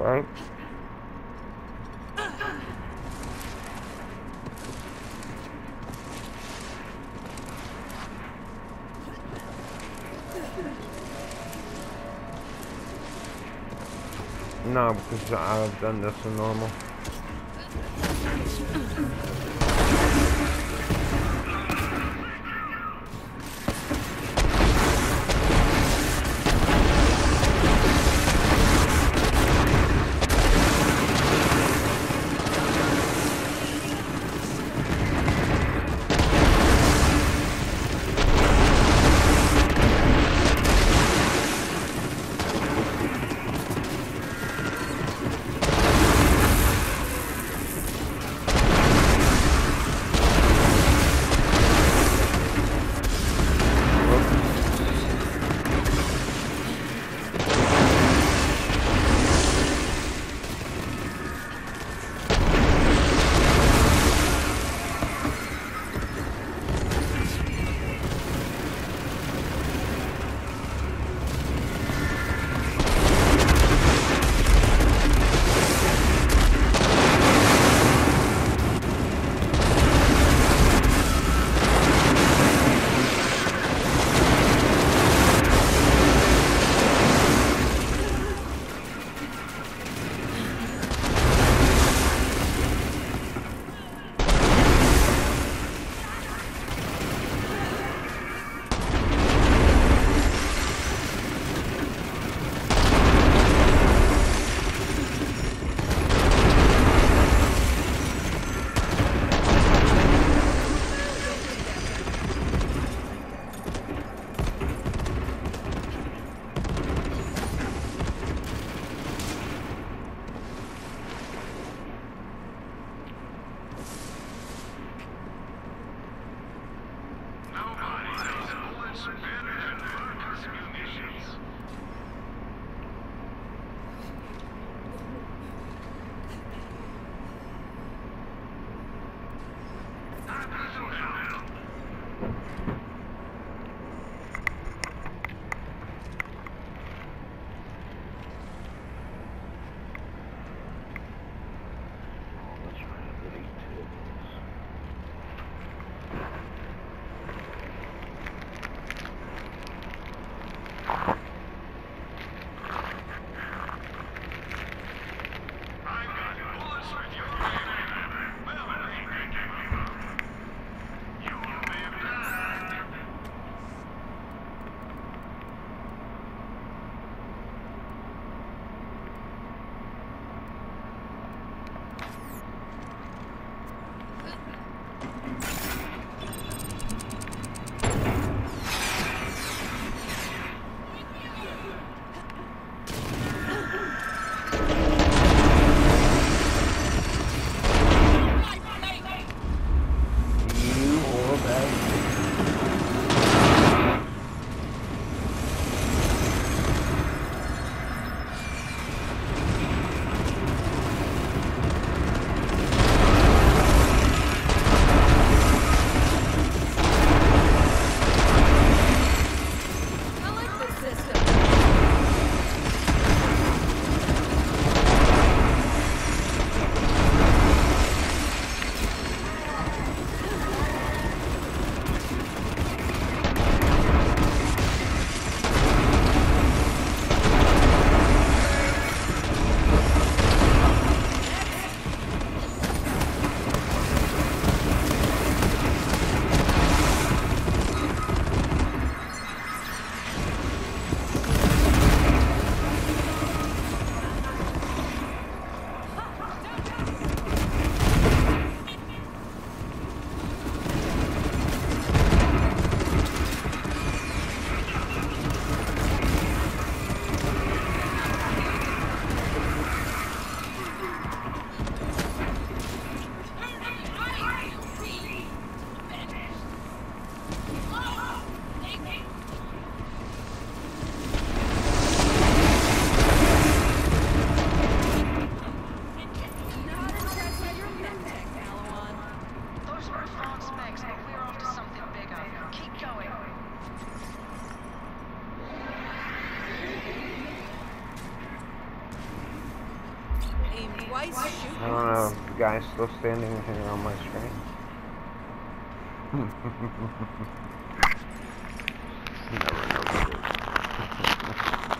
Right. No, because I've done this in normal. The guy's still standing here on my screen. Hmm. Never know.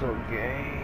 So gay.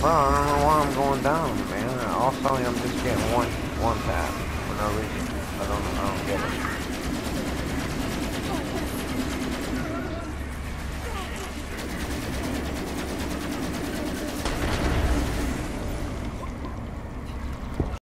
Bro, I don't know why I'm going down, man. Also, I'm just getting one one tap for no reason. I don't I don't get it.